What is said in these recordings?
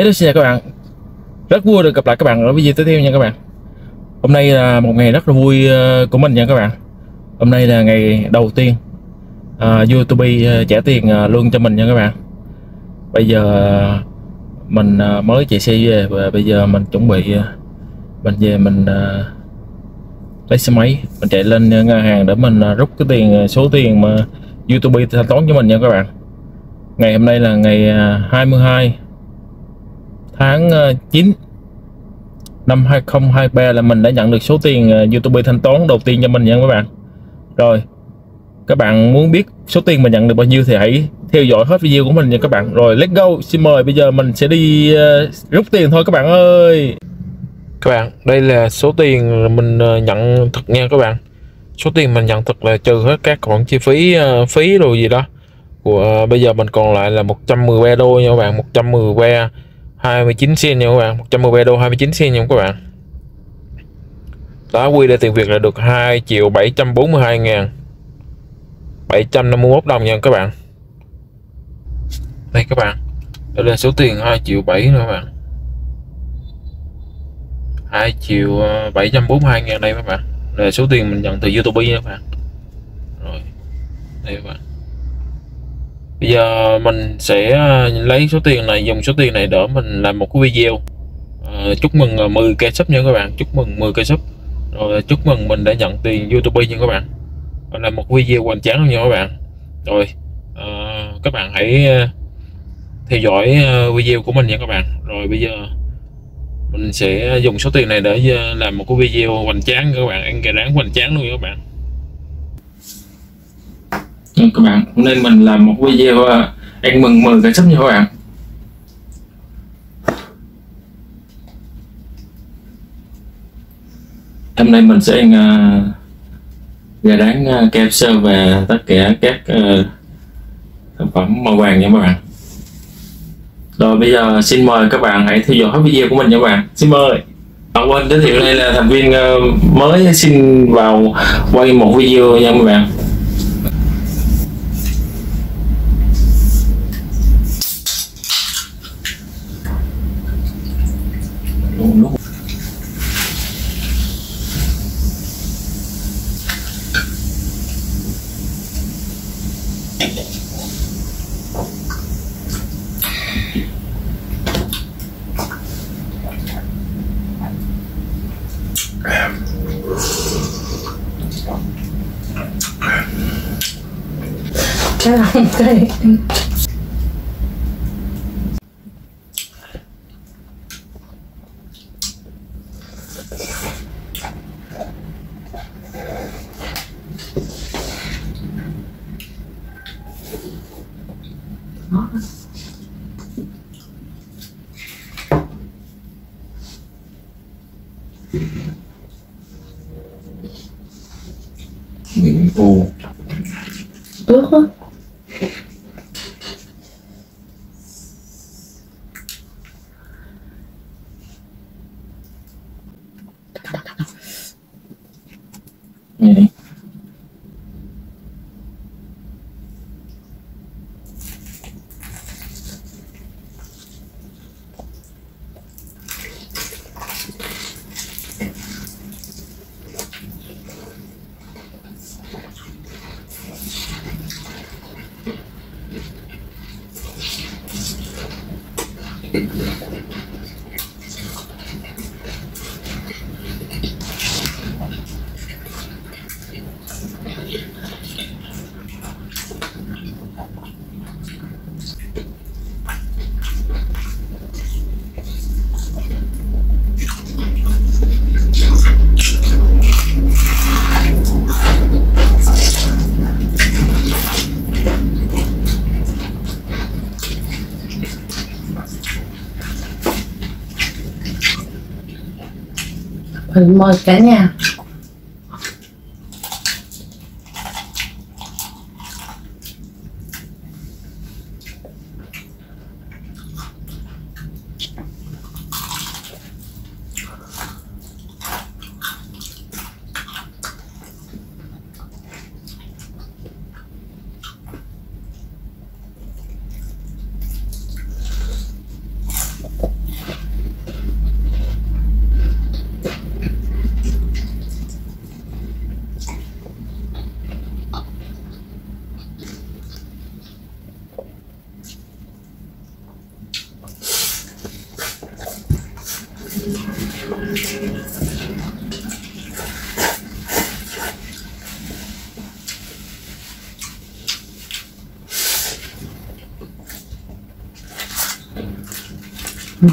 Hello xin chào các bạn. Rất vui được gặp lại các bạn ở video tiếp theo nha các bạn. Hôm nay là một ngày rất là vui ờ, của mình nha các bạn. Hôm nay là ngày đầu tiên uh, YouTube ờ, trả tiền uh, lương cho mình nha các bạn. Bây giờ mình uh, mới chạy xe về và bây giờ mình chuẩn bị uh, Mình về mình uh, lấy xe máy Mình chạy lên ngân hàng để mình uh, rút cái tiền số tiền mà YouTube thanh toán cho mình nha các bạn. Ngày hôm nay là ngày uh, 22 tháng ờ, 9 năm 2023 là mình đã nhận được số tiền ờ, YouTube thanh toán đầu tiên cho mình nha các bạn. Rồi các bạn muốn biết số tiền mình nhận được bao nhiêu thì hãy theo dõi hết video của mình nha các bạn. Rồi let's go. Xin mời bây giờ mình sẽ đi uh, rút tiền thôi các bạn ơi. Các bạn đây là số tiền mình nhận thật nha các bạn. Số tiền mình nhận thật là trừ hết các khoản chi phí uh, phí rồi gì đó của uh, bây giờ mình còn lại là 113 đô nha các bạn 113 29 sen nha các bạn. 110 đô 29 sen nha các bạn. Đó, quy ra tiền Việt là được 2 triệu 742 ngàn. 751 đồng nha các bạn. Đây các bạn, đây là số tiền 2 triệu 7 nữa các bạn. 2 triệu 742 ngàn đây các bạn. Đây là số tiền mình nhận từ YouTube nha các bạn. Rồi, đây các bạn bây giờ mình sẽ à, lấy số tiền này dùng số tiền này đỡ mình làm một cái video. À, chúc mừng à, 10 k sub nha các bạn. Chúc mừng 10 k sub. Rồi à, chúc mừng mình đã nhận tiền youtube nha các bạn. Là một video hoành tráng nha các bạn. Rồi à, các bạn hãy theo dõi video của mình nha các bạn. Rồi bây giờ mình sẽ dùng số tiền này để làm một cái video hoành tráng các bạn. Ăn gà rán hoành tráng luôn nha các bạn. Vâng, các bạn. Hôm nay mình làm một video à, ăn mừng 10 cái sắp nha các bạn. Hôm nay mình sẽ ăn uh, gà rán à, uh, KFC và tất cả các uh, sản phẩm màu vàng nha các bạn. Rồi bây giờ xin mời các bạn hãy theo dõi hết video của mình nha các bạn. Xin mời. Bạn quên giới thiệu đây là thành viên uh, mới xin vào quay một video nha các bạn. Cái không cây ou mình mời cả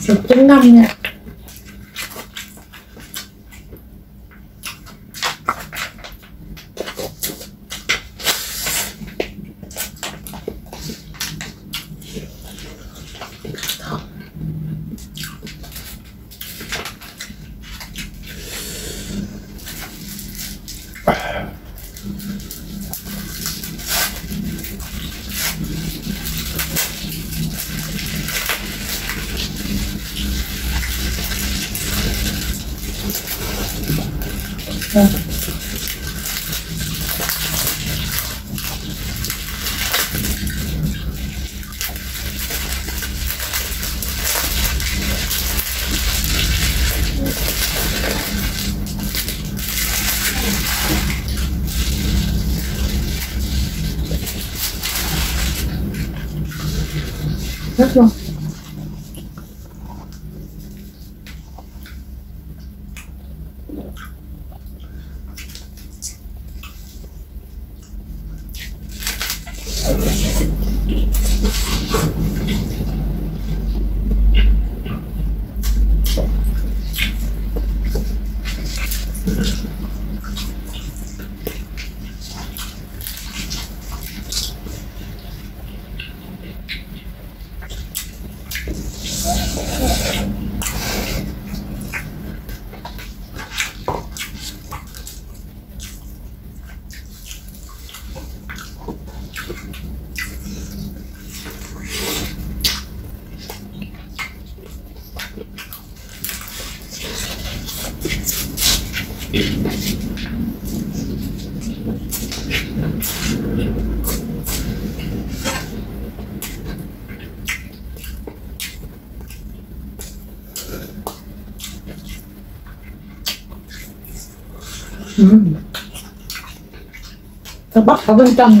食感がね nha Nó bóc ở bên trong.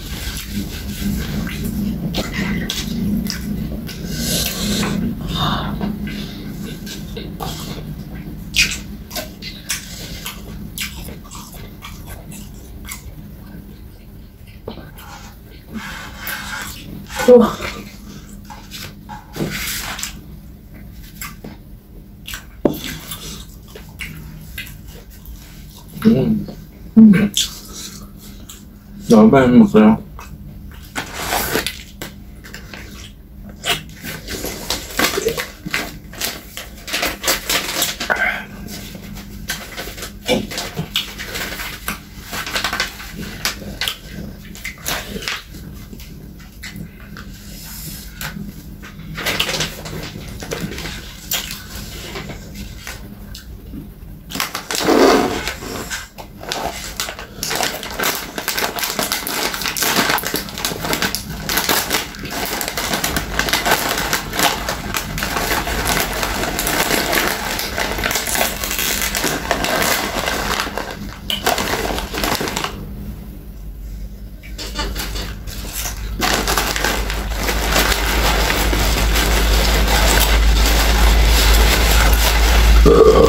Rồi bên mực rồi Uh.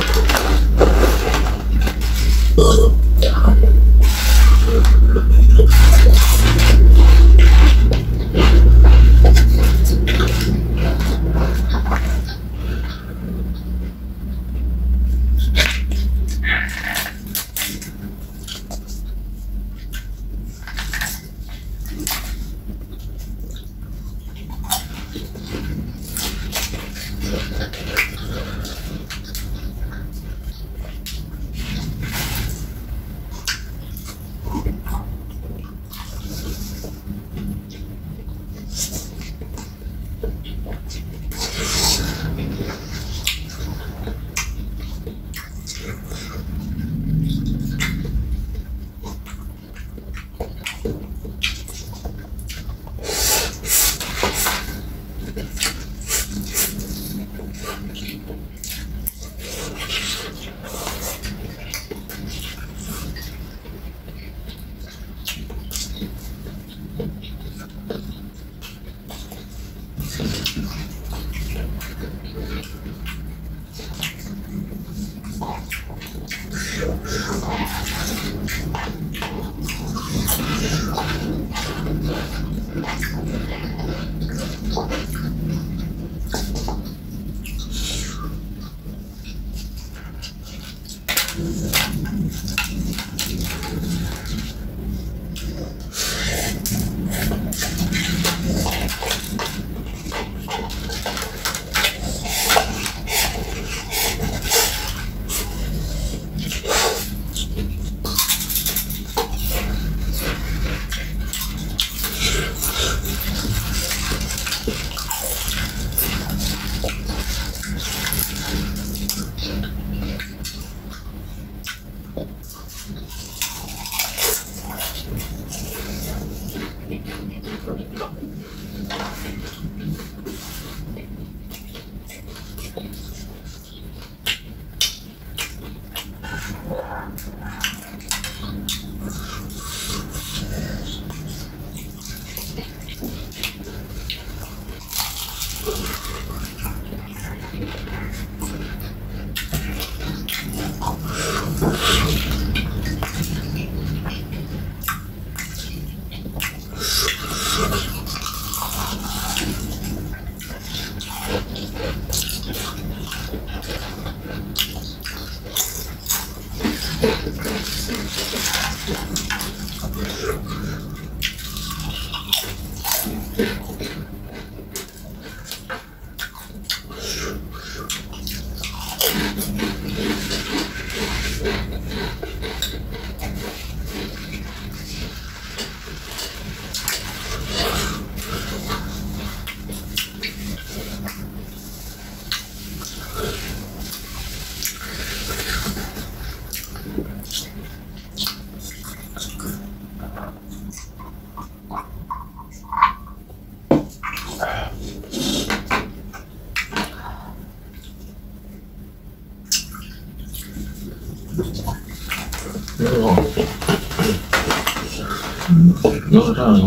Nước rất là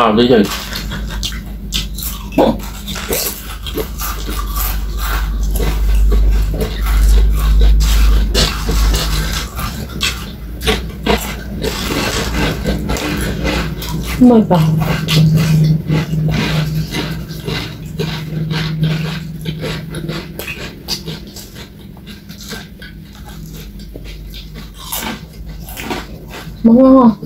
Nào đi gì? Mời vào. Món ngon không?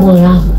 Mười không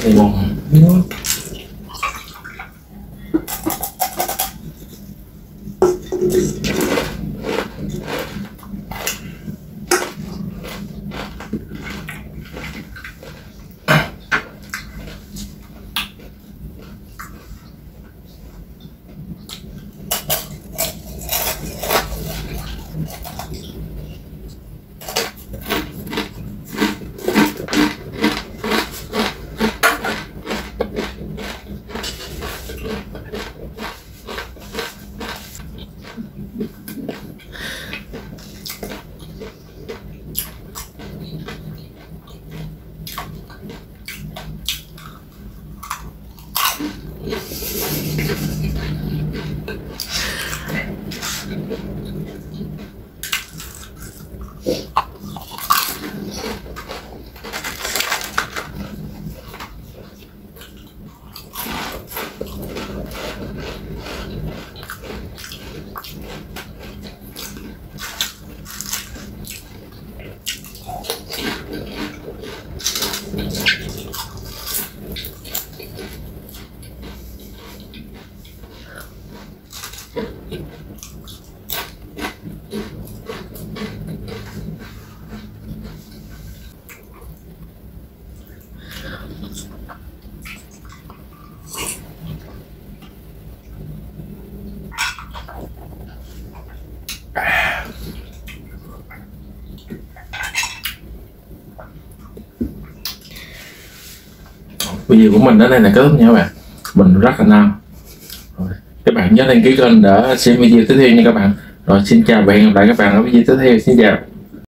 Thì ngon Video của mình đến đây là kết thúc nha các bạn. Mình rất là nam. Rồi, các bạn nhớ đăng ký kênh để xem video tiếp theo nha các bạn. Rồi, xin chào và hẹn gặp lại các bạn ở video tiếp theo. Xin chào.